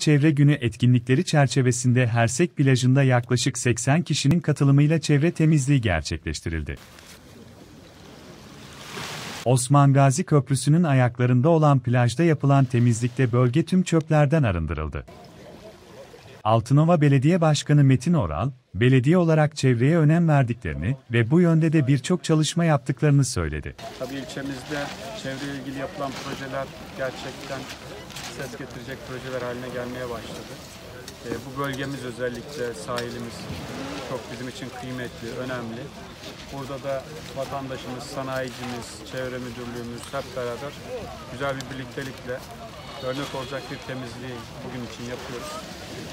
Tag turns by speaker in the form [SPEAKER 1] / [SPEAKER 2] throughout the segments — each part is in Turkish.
[SPEAKER 1] Çevre Günü etkinlikleri çerçevesinde Hersek plajında yaklaşık 80 kişinin katılımıyla çevre temizliği gerçekleştirildi. Osman Gazi Köprüsü'nün ayaklarında olan plajda yapılan temizlikte bölge tüm çöplerden arındırıldı. Altınova Belediye Başkanı Metin Oral, belediye olarak çevreye önem verdiklerini ve bu yönde de birçok çalışma yaptıklarını söyledi.
[SPEAKER 2] Tabii ilçemizde çevreyle ilgili yapılan projeler gerçekten ses getirecek projeler haline gelmeye başladı. Ee, bu bölgemiz özellikle sahilimiz çok bizim için kıymetli, önemli. Burada da vatandaşımız, sanayicimiz, çevre müdürlüğümüz hep beraber güzel bir birliktelikle örnek olacak bir temizliği bugün için yapıyoruz.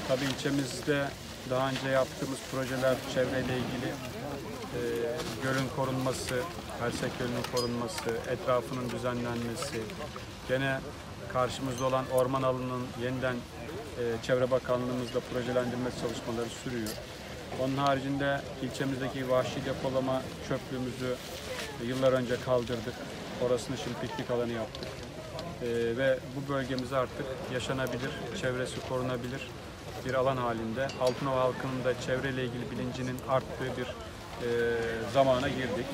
[SPEAKER 2] Tabii ilçemizde daha önce yaptığımız projeler çevreyle ilgili e, gölün korunması, Hersek Gölü'nün korunması, etrafının düzenlenmesi, gene karşımızda olan orman alanının yeniden e, Çevre Bakanlığımızla projelendirme çalışmaları sürüyor. Onun haricinde ilçemizdeki vahşi depolama çöplüğümüzü yıllar önce kaldırdık. Orasını şimdi piknik alanı yaptık. E, ve bu bölgemiz artık yaşanabilir, çevresi korunabilir bir alan halinde. Altınova halkının da çevreyle ilgili bilincinin arttığı bir e, zamana girdik.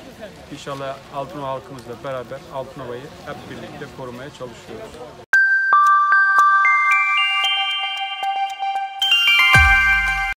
[SPEAKER 2] İnşallah Altınova halkımızla beraber Altınova'yı hep birlikte korumaya çalışıyoruz.